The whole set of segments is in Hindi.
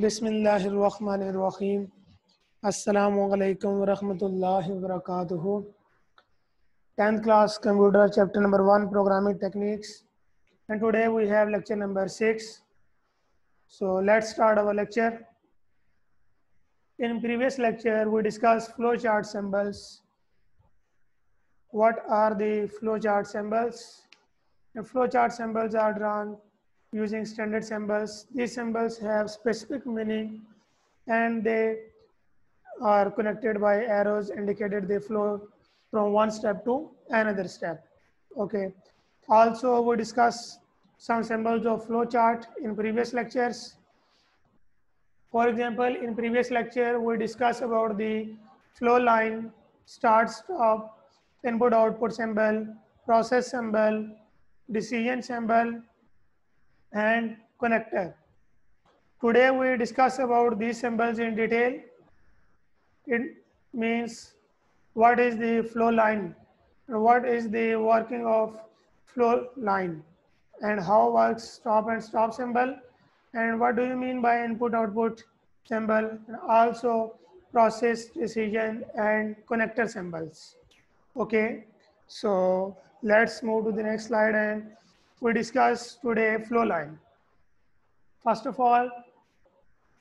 Bismillahirrahmanirrahim. Assalamu alaikum wa rahmatullahi wa barakatuh. 10th class computer chapter number 1 programming techniques. And today we have lecture number 6. So let's start our lecture. In previous lecture we discussed flowchart symbols. What are the flowchart symbols? The flowchart symbols are drawn using standard symbols. These symbols have specific meaning and they are connected by arrows indicated they flow from one step to another step. Okay. Also, we discuss some symbols of flowchart in previous lectures. For example, in previous lecture, we discussed about the flow line, start, stop, input output symbol, process symbol, decision symbol, and connector. Today we discuss about these symbols in detail. It means what is the flow line, what is the working of flow line, and how works stop and stop symbol, and what do you mean by input output symbol, and also process decision and connector symbols. Okay, so let's move to the next slide and we discuss today flow line. First of all,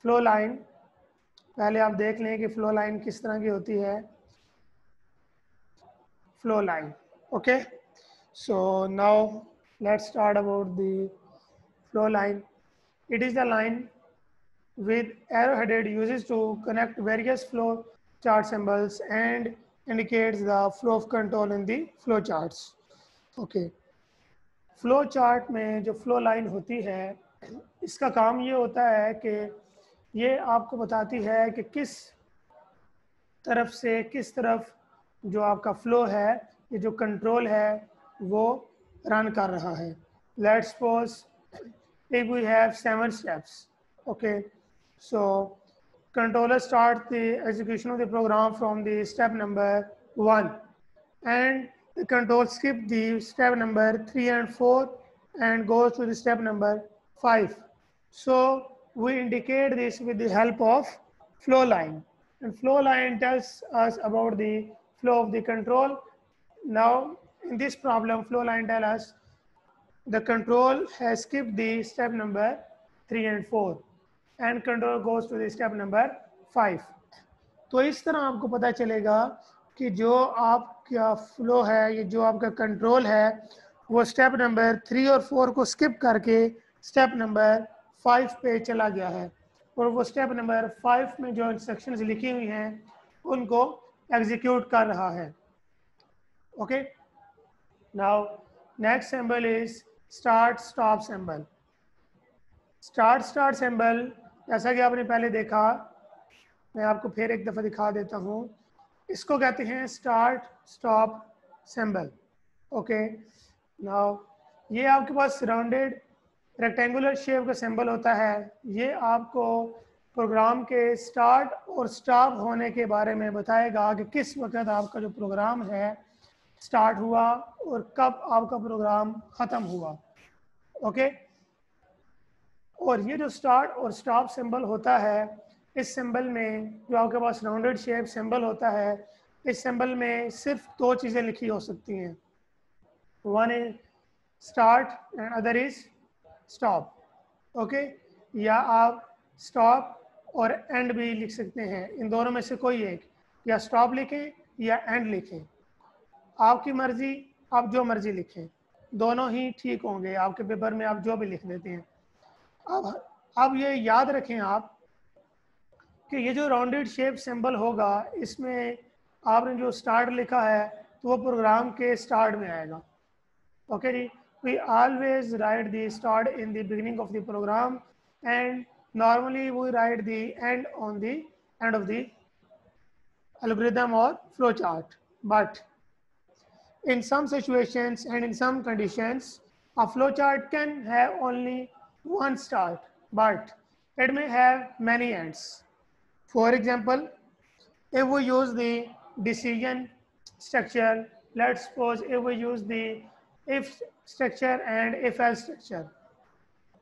flow line. पहले आप देख लें कि फ्लो लाइन किस तरह की होती है flow line okay so now let's start about the flow line. It is the line with arrow-headed uses to connect various flow chart symbols and indicates the flow of control in the flow charts. Okay. Flow chart में जो फ्लो लाइन होती है, इसका काम ये होता है कि ये आपको बताती है कि किस तरफ़ से किस तरफ़ जो आपका फ्लो है, ये जो कंट्रोल है, वो रन कर रहा है। Let suppose if we have seven steps okay so controller start the execution of the program from the step number one and the control skip the step number 3 and 4 and goes to the step number 5. So we indicate this with the help of flow line. And flow line tells us about the flow of the control. Now in this problem, flow line tells us the control has skipped the step number 3 and 4 and control goes to the step number 5. तो इस तरह आपको पता चलेगा कि जो आपका फ्लो है, ये जो आपका कंट्रोल है, वो स्टेप नंबर थ्री और फोर को स्किप करके स्टेप नंबर फाइव पे चला गया है। और वो स्टेप नंबर फाइव में जो इंस्ट्रक्शंस लिखी हुई हैं, उनको एग्जीक्यूट कर रहा है। Okay now next symbol is start stop symbol start start symbol जैसा कि आपने पहले देखा, मैं आपको फिर एक दफ़ा दिखा देता हूँ। इसको कहते हैं start stop symbol okay now ये आपके पास सराउंडेड रेक्टेंगुलर शेप का सिंबल होता है। ये आपको प्रोग्राम के स्टार्ट और स्टॉप होने के बारे में बताएगा कि किस वक्त आपका जो प्रोग्राम है स्टार्ट हुआ और कब आपका प्रोग्राम ख़त्म हुआ। ओके और ये जो स्टार्ट और स्टॉप सिंबल होता है, इस सिंबल में जो आपके पास राउंडेड शेप सिंबल होता है इस सिंबल में सिर्फ़ दो चीज़ें लिखी हो सकती हैं। One is start and other is stop okay या आप स्टॉप और एंड भी लिख सकते हैं। इन दोनों में से कोई एक, या स्टॉप लिखें या एंड लिखें। आपकी मर्ज़ी, आप जो मर्ज़ी लिखें। दोनों ही ठीक होंगे। आपके पेपर में आप जो भी लिख देते हैं। अब अब ये याद रखें आप कि ये जो राउंडेड शेप सिंबल होगा, इसमें आपने जो स्टार्ट लिखा है तो वो प्रोग्राम के स्टार्ट में आएगा। Okay ji? We always write the start in beginning of the program and normally we write the end on the end of the algorithm और flow chart but in situations and in some conditions a flow chart can have only one start but it may have many ends for example if we use the decision structure, let's suppose if we use the if structure and if else structure.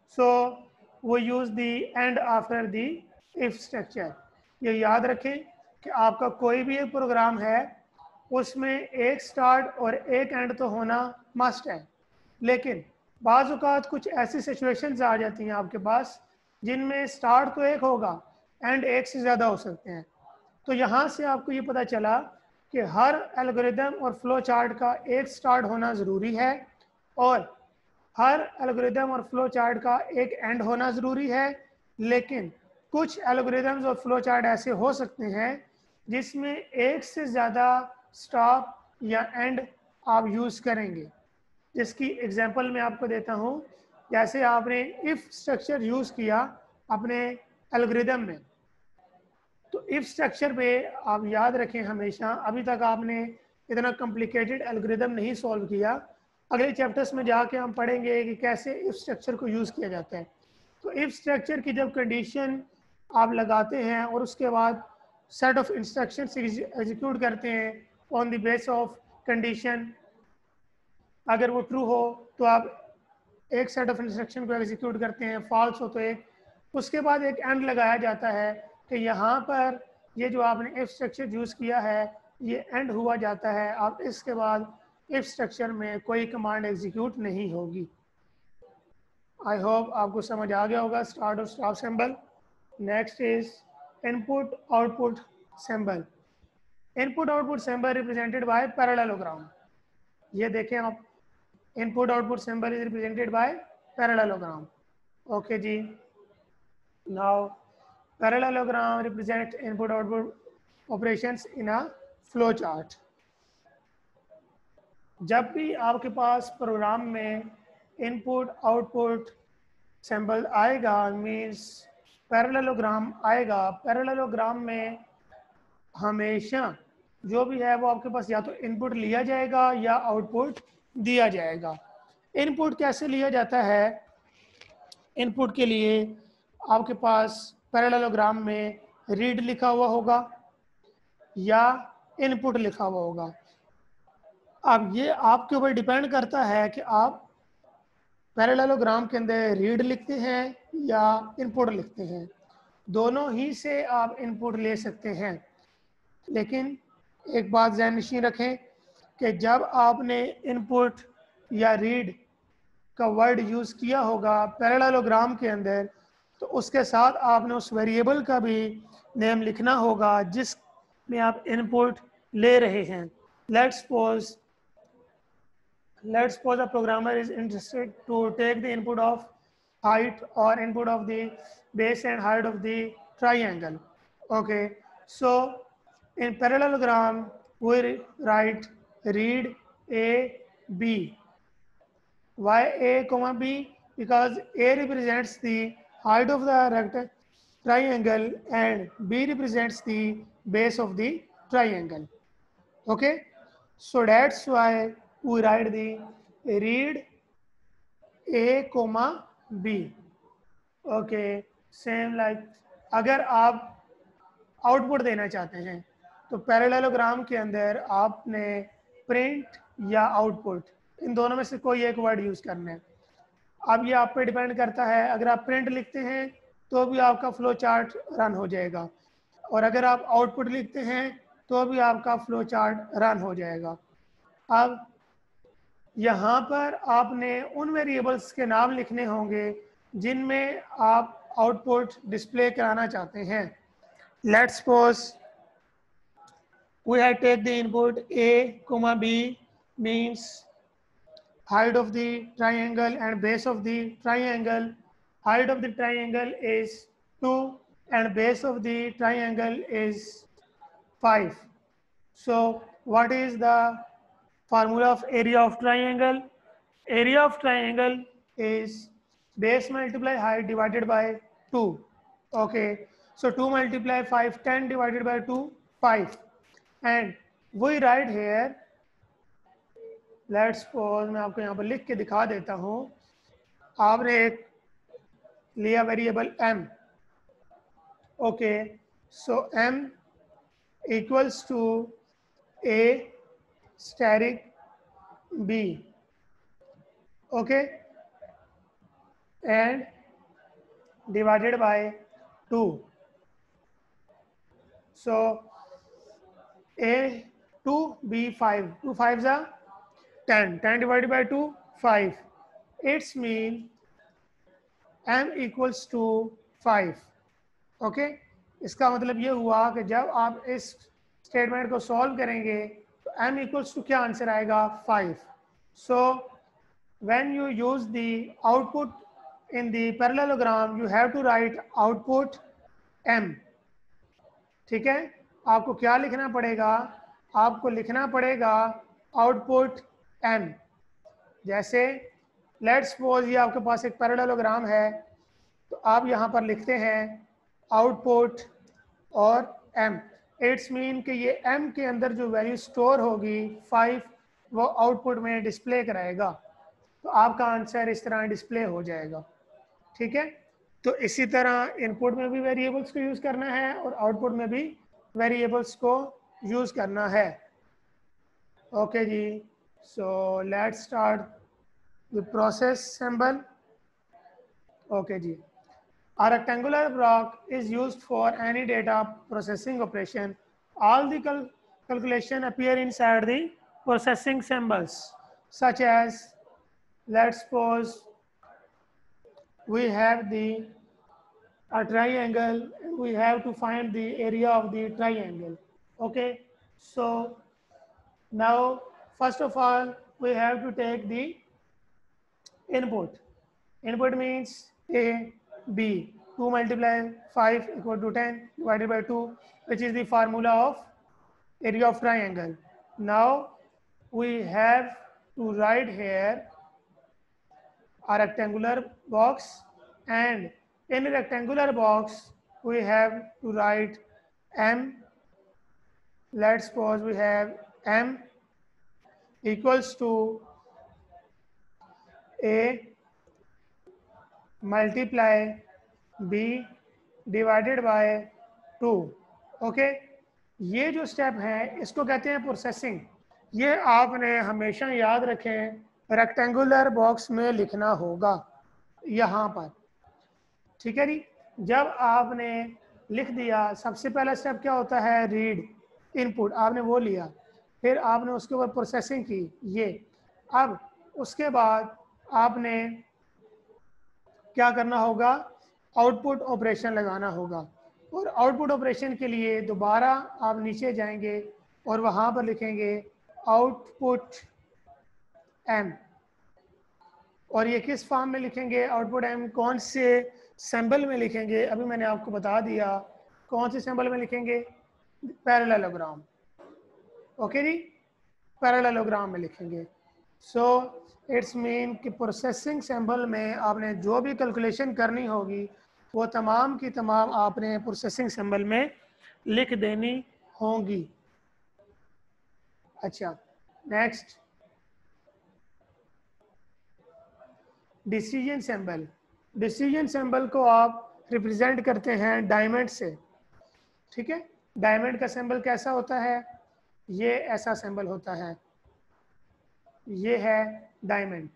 So we use the and after the if structure ये याद रखें कि आपका कोई भी एक प्रोग्राम है उसमें एक स्टार्ट और एक एंड तो होना मस्ट है। लेकिन बाज़ात कुछ ऐसी सिचुएशंस आ जाती हैं आपके पास जिनमें स्टार्ट तो एक होगा एंड एक से ज़्यादा हो सकते हैं। तो यहाँ से आपको ये पता चला कि हर एल्गोरिदम और फ्लो चार्ट का एक स्टार्ट होना ज़रूरी है और हर एल्गोरिदम और फ्लो चार्ट का एक एंड होना ज़रूरी है। लेकिन कुछ एल्गोरिदम्स और फ्लो चार्ट ऐसे हो सकते हैं जिसमें एक से ज़्यादा स्टॉप या एंड आप यूज़ करेंगे। जिसकी एग्जांपल मैं आपको देता हूँ। जैसे आपने इफ़ स्ट्रक्चर यूज़ किया अपने एल्गोरिदम में तो इफ़ स्ट्रक्चर पे आप याद रखें हमेशा, अभी तक आपने इतना कॉम्प्लिकेटेड एल्गोरिदम नहीं सॉल्व किया। अगले चैप्टर्स में जाके हम पढ़ेंगे कि कैसे इफ़ स्ट्रक्चर को यूज़ किया जाता है। तो इफ़ स्ट्रक्चर की जब कंडीशन आप लगाते हैं और उसके बाद सेट ऑफ़ इंस्ट्रक्शन एग्जीक्यूट करते हैं on the base of condition अगर वो ट्रू हो तो आप एक सेट ऑफ़ इंस्ट्रक्शन को एग्जीक्यूट करते हैं फॉल्स हो तो एक। उसके बाद एक एंड लगाया जाता है कि यहाँ पर ये जो आपने इफ़ स्ट्रक्चर यूज़ किया है, ये एंड हुआ जाता है। अब इसके बाद इफ़ स्ट्रक्चर में कोई कमांड एग्जीक्यूट नहीं होगी। आई होप आपको समझ आ गया होगा स्टार्ट और stop symbol next is input output symbol input output symbol represented by parallelogram ये देखें आप। Input output symbol is represented by parallelogram okay ji. Now Parallelogram represent input output operations in a flow chart. जब भी आपके पास प्रोग्राम में इनपुट आउटपुट सिंबल आएगा मींस पैरेललोग्राम आएगा पैरेललोग्राम में हमेशा जो भी है वो आपके पास या तो इनपुट लिया जाएगा या आउटपुट दिया जाएगा इनपुट कैसे लिया जाता है इनपुट के लिए आपके पास पैरेललोग्राम में रीड लिखा हुआ होगा या इनपुट लिखा हुआ होगा। अब ये आपके ऊपर डिपेंड करता है कि आप पैरेललोग्राम के अंदर रीड लिखते हैं या इनपुट लिखते हैं। दोनों ही से आप इनपुट ले सकते हैं। लेकिन एक बात जहन नशी रखें कि जब आपने इनपुट या रीड का वर्ड यूज़ किया होगा पैरेललोग्राम के अंदर तो उसके साथ आपने उस वेरिएबल का भी नेम लिखना होगा जिस में आप इनपुट ले रहे हैं। Let's pose let's pose a programmer is interested to take the input of height और input of the base and height of the triangle okay so in parallelogram we write read A B why A comma B because A represents the height of the rectangle triangle and B represents the base of the triangle. Okay. So that's why we write the read A comma B. Okay. Same like अगर आप आउटपुट देना चाहते हैं तो पैरेललोग्राम के अंदर आपने प्रिंट या आउटपुट इन दोनों में से कोई एक वर्ड यूज़ करना है अब ये आप पे डिपेंड करता है। अगर आप प्रिंट लिखते हैं तो भी आपका फ्लो चार्ट रन हो जाएगा। और अगर आप आउटपुट लिखते हैं तो भी आपका फ्लो चार्ट रन हो जाएगा। अब यहाँ पर आपने उन वेरिएबल्स के नाम लिखने होंगे, जिनमें आप आउटपुट डिस्प्ले कराना चाहते हैं। Let's suppose we have take the input A comma B means height of the triangle and base of the triangle. Height of the triangle is 2 and base of the triangle is 5. So what is the formula of area of triangle? Area of triangle is base multiply height divided by 2. Okay. So 2 multiply 5, 10 divided by 2, 5. And we write here let's suppose मैं आपको यहाँ पर लिख के दिखा देता हूँ। आपने एक लिया variable m okay so m equals to a asterisk b okay and divided by 2 so, a 2 b 5 2 5 is 10 10 divided by 2 5 it's mean m equals to 5 okay इसका मतलब ये हुआ कि जब आप इस स्टेटमेंट को सॉल्व करेंगे तो m इक्वल्स टू क्या आंसर आएगा? 5 so when you use the output in the parallelogram, you have to write output m. ठीक है? आपको क्या लिखना पड़ेगा? आपको लिखना पड़ेगा आउटपुट m जैसे लेट सपोज़ ये आपके पास एक पैरेललोग्राम है तो आप यहाँ पर लिखते हैं आउटपुट और m. इट्स मीन कि ये m के अंदर जो वैल्यू स्टोर होगी फाइव वो आउटपुट में डिस्प्ले कराएगा। तो आपका आंसर इस तरह डिस्प्ले हो जाएगा। ठीक है? तो इसी तरह इनपुट में भी वेरिएबल्स को यूज़ करना है और आउटपुट में भी वेरिएबल्स को यूज़ करना है। ओके जी। So let's start the process symbol. Okay, G. A rectangular block is used for any data processing operation. All the cal calculation appear inside the processing symbols, such as, let's suppose we have the a triangle, we have to find the area of the triangle. Okay, so now first of all we have to take the input. Input means a b. 2 multiply 5 equal to 10 divided by 2 which is the formula of area of triangle. Now we have to write here a rectangular box and in a rectangular box we have to write m. Let's suppose we have m equals to a multiply b divided by two okay ये जो स्टेप है, इसको कहते हैं प्रोसेसिंग ये आपने हमेशा याद रखें रेक्टेंगुलर बॉक्स में लिखना होगा, यहाँ पर. ठीक है जी? जब आपने लिख दिया, सबसे पहला स्टेप क्या होता है? रीड इनपुट आपने वो लिया. फिर आपने उसके ऊपर प्रोसेसिंग की, ये। अब उसके बाद आपने क्या करना होगा? आउटपुट ऑपरेशन लगाना होगा। और आउटपुट ऑपरेशन के लिए दोबारा आप नीचे जाएँगे और वहाँ पर लिखेंगे आउटपुट एम और ये किस फॉर्म में लिखेंगे? आउटपुट एम कौन से सिंबल में लिखेंगे? अभी मैंने आपको बता दिया। कौन से सिंबल में लिखेंगे? पैरेललोग्राम ओके जी? पैरेललोग्राम में लिखेंगे। सो इट्स मीन कि प्रोसेसिंग सिंबल में आपने जो भी कैलकुलेशन करनी होगी, वो तमाम की तमाम आपने प्रोसेसिंग सिंबल में लिख देनी होंगी। अच्छा next decision symbol decision symbol को आप रिप्रेजेंट करते हैं डायमंड से। ठीक है? डायमंड का सिंबल कैसा होता है? ये ऐसा सिंबल होता है। ये है डायमंड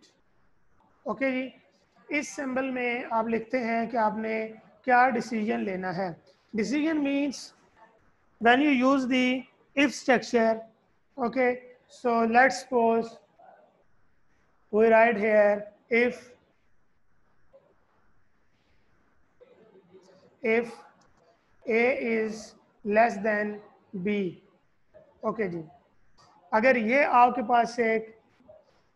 ओके जी, इस सिंबल में आप लिखते हैं कि आपने क्या डिसीज़न लेना है। Decision means when you use the if structure okay so let's suppose we write here if if a is less than b okay जी। अगर ये आपके पास एक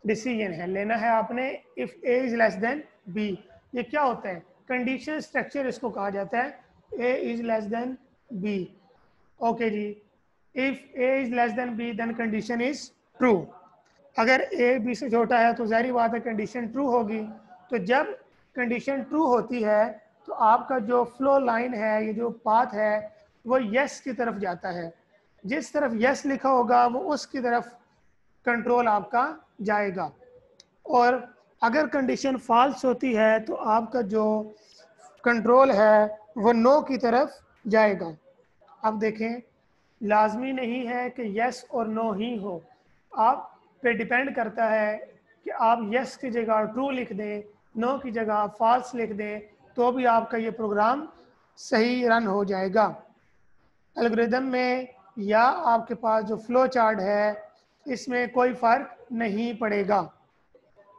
डिसीज़न है, लेना है आपने if A is less than B ये क्या होता है? कंडीशन स्ट्रक्चर इसको कहा जाता है। A is less than B okay ji. If A is less than B then condition is true अगर ए बी से छोटा है तो जारी बात है कंडीशन ट्रू होगी। तो जब कंडीशन ट्रू होती है तो आपका जो फ्लो लाइन है, ये जो पाथ है, वो यस की तरफ़ जाता है। जिस तरफ़ यस लिखा होगा, वो उसकी तरफ़ कंट्रोल आपका जाएगा। और अगर कंडीशन फॉल्स होती है तो आपका जो कंट्रोल है, वो नो की तरफ़ जाएगा। अब देखें, लाजमी नहीं है कि यस और नो ही हो। आप पे डिपेंड करता है कि आप यस की जगह ट्रू लिख दें नो की जगह फॉल्स लिख दें तो भी आपका ये प्रोग्राम सही रन हो जाएगा। एल्गोरिदम में या आपके पास जो फ्लो चार्ट है, इसमें कोई फ़र्क नहीं पड़ेगा।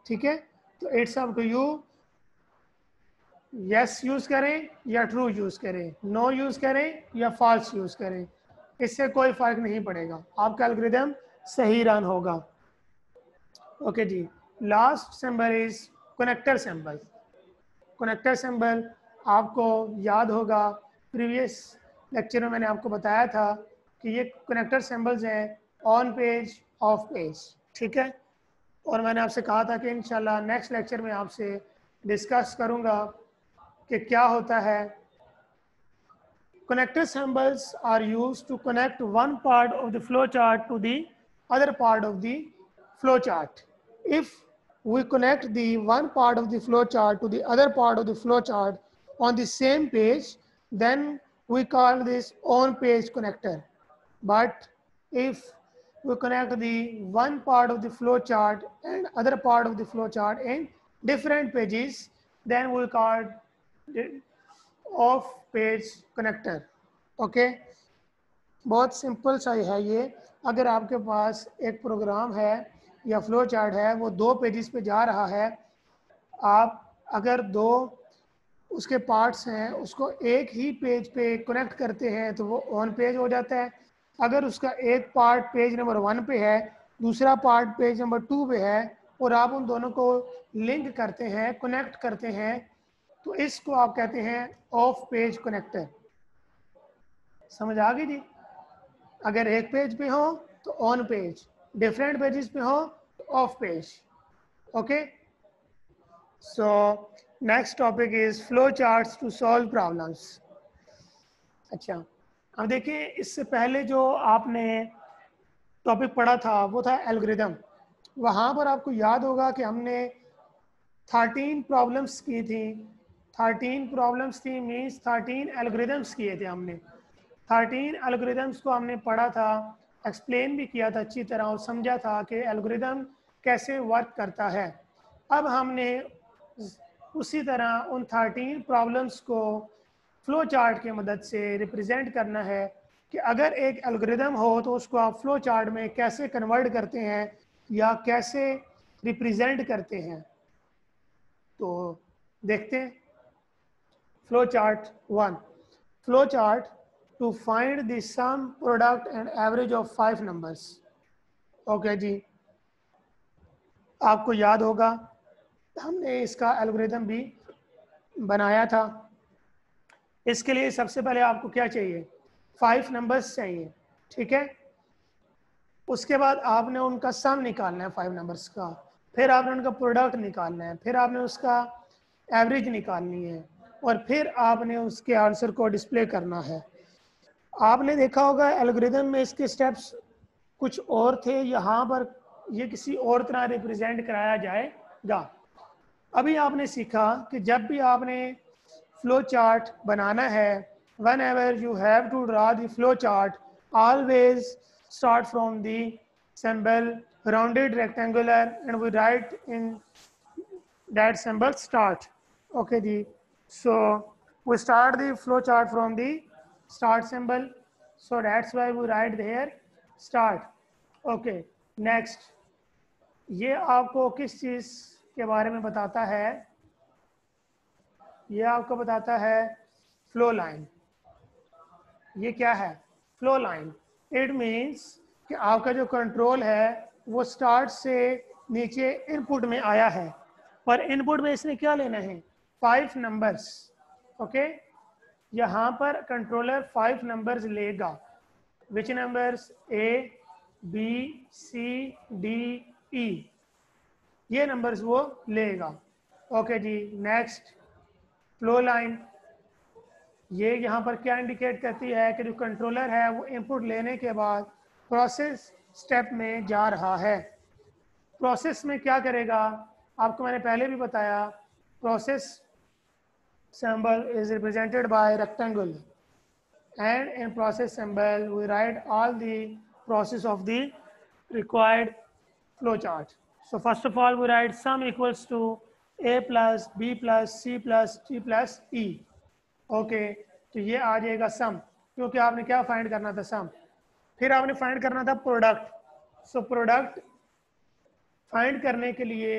ठीक है? तो it's up to you yes use करें या ट्रू यूज़ करें। नो no यूज़ करें या फॉल्स यूज़ करें। इससे कोई फ़र्क नहीं पड़ेगा। आपका एल्गोरिदम सही रन होगा। Okay okay ji. Last symbol is connector symbol connector symbol आपको याद होगा। प्रीवियस लेक्चर में मैंने आपको बताया था कि ये कनेक्टर सिंबल्स हैं ऑन पेज ऑफ़ पेज ठीक है? और मैंने आपसे कहा था कि इनशाला नेक्स्ट लेक्चर में आपसे डिस्कस करूँगा कि क्या होता है। Connector symbols are used to connect one part of the flow chart to the other part of the flow chart if we connect the one part of the flow chart to the other part of the flow chart on the same page then we call this on page connector but if we connect the one part of the flow chart and other part of the flow chart in different pages, then we call off page connector okay बहुत सिंपल सा है ये। अगर आपके पास एक प्रोग्राम है या फ्लो चार्ट है, वो दो पेजेस पे जा रहा है, आप अगर दो उसके पार्ट्स हैं, उसको एक ही पेज पे कनेक्ट करते हैं तो वो ऑन पेज हो जाता है। अगर उसका एक पार्ट पेज नंबर वन पे है, दूसरा पार्ट पेज नंबर टू पे है, और आप उन दोनों को लिंक करते हैं कनेक्ट करते हैं तो इसको आप कहते हैं ऑफ़ पेज कनेक्टर समझ आ गई जी? अगर एक पेज पे हो तो ऑन पेज डिफरेंट पेजेस पे हो तो off page okay so next topic is flow charts to solve problems अच्छा। अब देखिए, इससे पहले जो आपने टॉपिक पढ़ा था, वो था एल्गोरिदम वहाँ पर आपको याद होगा कि हमने थर्टीन प्रॉब्लम्स की थी। थर्टीन प्रॉब्लम्स थी मीन्स थर्टीन एल्गोरिदम्स किए थे हमने। थर्टीन एल्गोरिदम्स को हमने पढ़ा था एक्सप्लेन भी किया था अच्छी तरह और समझा था कि एल्गोरिदम कैसे वर्क करता है। अब हमने उसी तरह उन थर्टीन प्रॉब्लम्स को फ्लो चार्ट की मदद से रिप्रेजेंट करना है कि अगर एक एल्गोरिदम हो तो उसको आप फ्लो चार्ट में कैसे कन्वर्ट करते हैं या कैसे रिप्रेजेंट करते हैं। तो देखते हैं। flow chart 1 flow chart to find the sum product and average of five numbers okay जी। आपको याद होगा, हमने इसका एल्गोरिदम भी बनाया था। इसके लिए सबसे पहले आपको क्या चाहिए? फाइव नंबर्स चाहिए, ठीक है? उसके बाद आपने उनका सम निकालना है फाइव नंबर्स का। फिर आपने उनका प्रोडक्ट निकालना है, फिर आपने उसका एवरेज निकालनी है, और फिर आपने उसके आंसर को डिस्प्ले करना है। आपने देखा होगा एल्गोरिदम में इसके स्टेप्स कुछ और थे। यहाँ पर ये किसी और तरह रिप्रेजेंट कराया जाएगा। अभी आपने सीखा कि जब भी आपने फ्लो चार्ट बनाना है whenever you have to draw the flow chart always start from the symbol rounded rectangular and we write in that symbol start okay जी so we start the flow chart from the start symbol so that's why we write there start okay next ये आपको किस चीज़ के बारे में बताता है? ये आपको बताता है फ्लो लाइन ये क्या है? फ्लो लाइन इट मीन्स कि आपका जो कंट्रोल है, वो स्टार्ट से नीचे इनपुट में आया है। पर इनपुट में इसने क्या लेना है? फाइव नंबर्स ओके यहाँ पर कंट्रोलर फाइव नंबर्स लेगा। Which numbers A B C D E ये नंबर्स वो लेगा। ओके okay जी नेक्स्ट फ्लो लाइन ये यहाँ पर क्या इंडिकेट करती है कि जो कंट्रोलर है वो इनपुट लेने के बाद प्रोसेस स्टेप में जा रहा है। प्रोसेस में क्या करेगा? आपको मैंने पहले भी बताया process symbol is represented by rectangle and in process symbol we write all the process of the required flow chart so first of all we write sum equals to a plus B plus C plus d plus E okay तो ये आ जाएगा सम क्योंकि आपने क्या फाइंड करना था सम फिर आपने फाइंड करना था प्रोडक्ट सो प्रोडक्ट फाइंड करने के लिए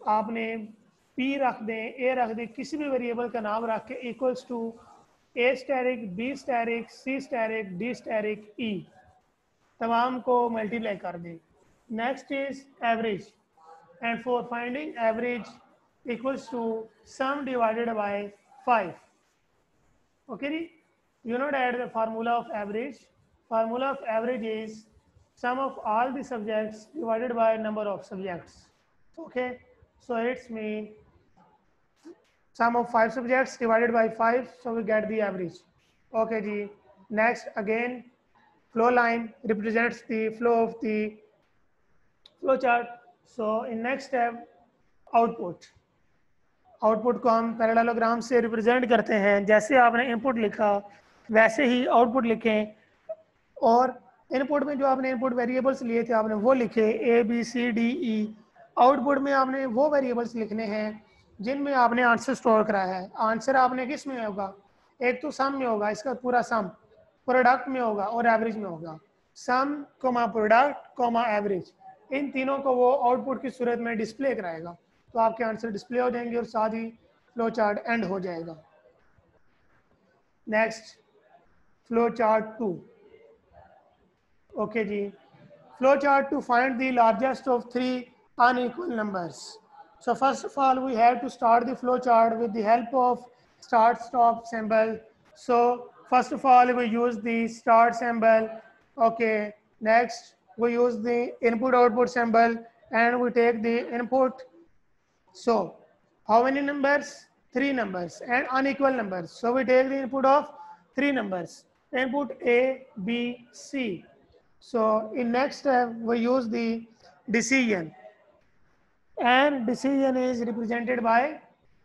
आपने पी रख दें ए रख दें, किसी भी वेरिएबल का नाम रख के equals to A asterisk B asterisk C asterisk D asterisk E तमाम को मल्टीप्लाई कर दें. Next is average and for finding average equals to sum divided by 5. Okay, you know that the formula of average. Formula of average is sum of all the subjects divided by number of subjects. Okay, so it's mean sum of five subjects divided by five, so we get the average. Okay, G. Next, again, flow line represents the flow of the flow chart. So in next step, output. Output को हम पैरेललोग्राम से रिप्रेजेंट करते हैं। जैसे आपने इनपुट लिखा, वैसे ही आउटपुट लिखें और इनपुट में जो आपने इनपुट वेरिएबल्स लिए थे, आपने वो लिखे A B C D E output में आपने वो वेरिएबल्स लिखने हैं जिनमें आपने आंसर स्टोर कराया है। आंसर आपने किसमें होगा? एक तो सम में होगा, इसका पूरा सम प्रोडक्ट में होगा और एवरेज में होगा। Sum comma product comma average इन तीनों को वो आउटपुट की सूरत में डिस्प्ले कराएगा। तो आपके आंसर डिस्प्ले हो जाएँगे और साथ ही फ्लो चार्ट एंड हो जाएगा। Next flow chart two okay ji. Flow chart to find the largest of three unequal numbers so first of all we have to start the chart with the off start stop symbol so first of all we use the start symbol okay next we use the input output symbol and we take the input so how many numbers? Three numbers and unequal numbers. So we take the input of three numbers. Input A, B, C. So in next step, we use the decision. And decision is represented by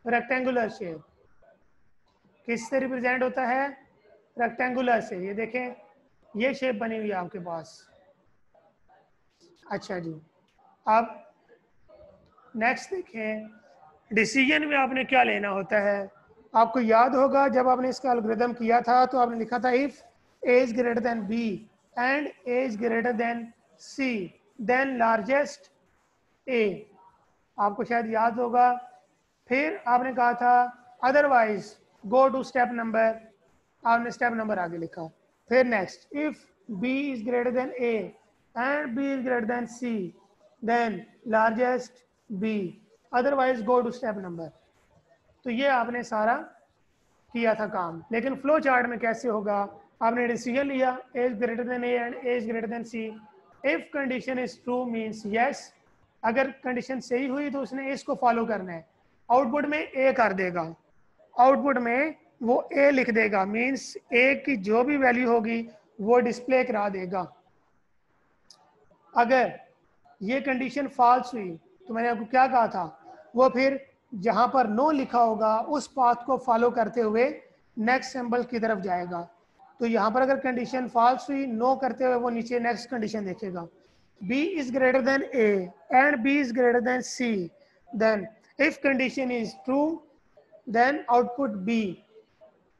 rectangular shape. किससे रिप्रेजेंट होता है रेक्टेंगुलर से ये देखें ये शेप बनी हुई है आपके पास अच्छा जी अब नेक्स्ट देखें डिसीज़न में आपने क्या लेना होता है? आपको याद होगा, जब आपने इसका अलग्रिदम किया था तो आपने लिखा था if A is greater than B and A is greater than C then largest A आपको शायद याद होगा, फिर आपने कहा था otherwise go to step number आपने स्टेप नंबर आगे लिखा। फिर next if B is greater than A and B is greater than C then largest B otherwise go to step number तो ये आपने सारा किया था काम। लेकिन फ्लो चार्ट में कैसे होगा? आपने डिसीज़न लिया A's greater than A and A's greater than C if condition is true means yes अगर कंडीशन सही हुई तो उसने इसको फॉलो करना है। आउटपुट में ए कर देगा। आउटपुट में वो ए लिख देगा। मींस ए की जो भी वैल्यू होगी, वो डिस्प्ले करा देगा। अगर ये कंडीशन फॉल्स हुई तो मैंने आपको क्या कहा था? वो फिर जहाँ पर नो लिखा होगा, उस पाथ को फॉलो करते हुए नेक्स्ट सिंबल की तरफ़ जाएगा। तो यहाँ पर अगर कंडीशन फॉल्स हुई नो करते हुए वो नीचे नेक्स्ट कंडीशन देखेगा। B is greater than A and B is greater than C then if condition is true then output B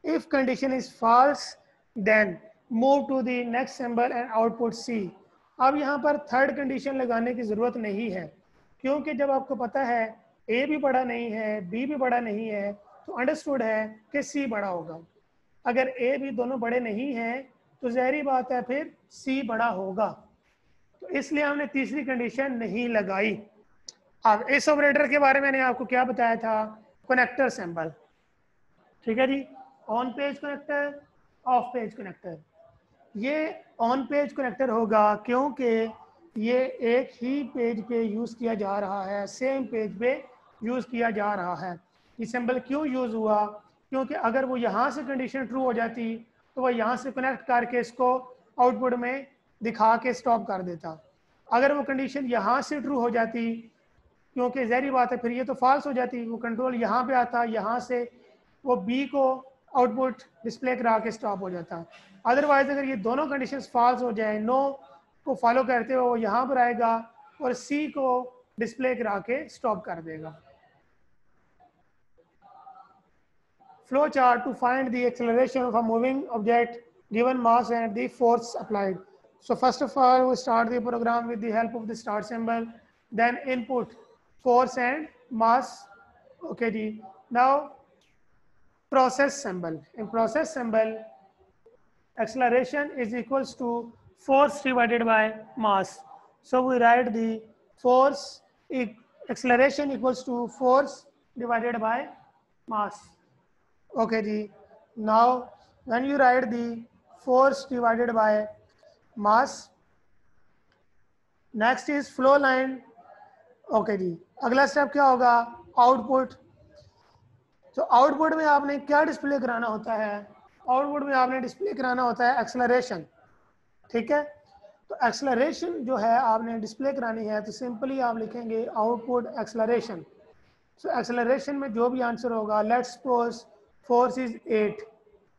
if condition is false then move to the next symbol and output C अब यहाँ पर थर्ड कंडीशन लगाने की ज़रूरत नहीं है। क्योंकि जब आपको पता है ए भी बड़ा नहीं है बी भी बड़ा नहीं है तो अंडरस्टूड है कि सी बड़ा होगा। अगर ए भी दोनों बड़े नहीं हैं तो जहरी बात है फिर सी बड़ा होगा। तो इसलिए हमने तीसरी कंडीशन नहीं लगाई। अब इस ऑपरेटर के बारे में मैंने आपको क्या बताया था? कनेक्टर सैंपल ठीक है जी? On page connector off page connector ये ऑन पेज कनेक्टर होगा क्योंकि ये एक ही पेज पे यूज़ किया जा रहा है सेम पेज पे यूज़ किया जा रहा है। ये सिंबल क्यों यूज़ हुआ? क्योंकि अगर वो यहाँ से कंडीशन ट्रू हो जाती तो वह यहाँ से कनेक्ट करके इसको आउटपुट में दिखा के स्टॉप कर देता। अगर वो कंडीशन यहाँ से ट्रू हो जाती, क्योंकि जहरी बात है, फिर ये तो फॉल्स हो जाती। वो कंट्रोल यहाँ पे आता, यहाँ से वो बी को आउटपुट डिस्प्ले करा के स्टॉप हो जाता। अदरवाइज़ अगर ये दोनों कंडीशन फॉल्स हो जाए नो को फॉलो करते हुए वो यहाँ पर आएगा और सी को डिस्प्ले करा के स्टॉप कर देगा। Flow chart to find the moving object given mass and the force applied so first of all वो start diagram with the help of the start symbol then input force and mass okay ji now process symbol in process symbol acceleration is equals to force divided by mass. So we write the force, acceleration equals to force divided by mass. Okay, G. Now, when you write the force divided by mass, next is flow line. Okay, जी अगला स्टेप क्या होगा आउटपुट तो आउटपुट में आपने क्या डिस्प्ले कराना होता है आउटपुट में आपने डिस्प्ले कराना होता है एक्सलरेशन ठीक है? तो एक्सलरेशन जो है, आपने डिस्प्ले करानी है तो सिंपली आप लिखेंगे आउटपुट एक्सलरेशन सो एक्सलरेशन में जो भी आंसर होगा let's suppose force is 8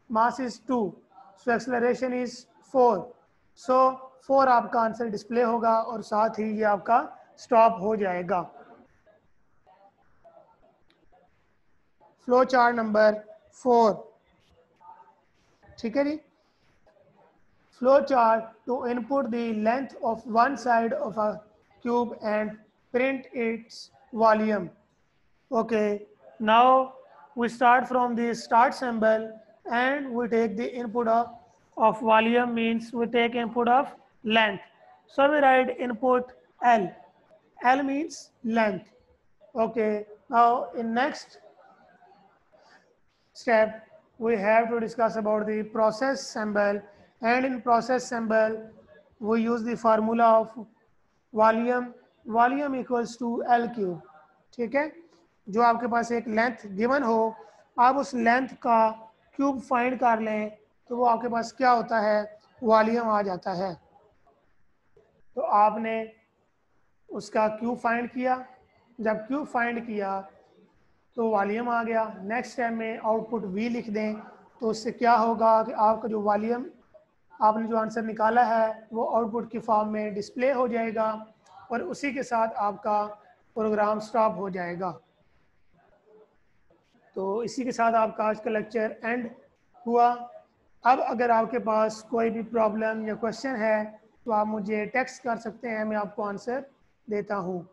mass is 2 so acceleration is 4 so 4 आपका आंसर डिस्प्ले होगा और साथ ही ये आपका स्टॉप हो जाएगा. फ्लो चार्ट नंबर फोर ठीक है जी? Flow chart to input the length of one side of a cube and print its volume okay now we start from the start symbol and we take the input of, of volume means we take input of length. So we write input L. L means length. Okay. Now in next step, we have to discuss about the process symbol and in process symbol, we use the formula of volume. Volume equals to L cube. ठीक है? जो आपके पास एक लेंथ गिवन हो आप उस लेंथ का क्यूब फाइंड कर लें तो वो आपके पास क्या होता है? वॉल्यूम आ जाता है। तो आपने उसका क्यूब फाइंड किया। जब क्यूब फाइंड किया तो वॉल्यूम आ गया। नेक्स्ट टाइम में आउटपुट वी लिख दें तो उससे क्या होगा कि आपका जो वॉल्यूम आपने जो आंसर निकाला है, वो आउटपुट के फॉर्म में डिस्प्ले हो जाएगा और उसी के साथ आपका प्रोग्राम स्टॉप हो जाएगा। तो इसी के साथ आपका आज का लेक्चर एंड हुआ। अब अगर आपके पास कोई भी प्रॉब्लम या क्वेश्चन है तो आप मुझे टेक्स्ट कर सकते हैं, मैं आपको आंसर देता हूँ।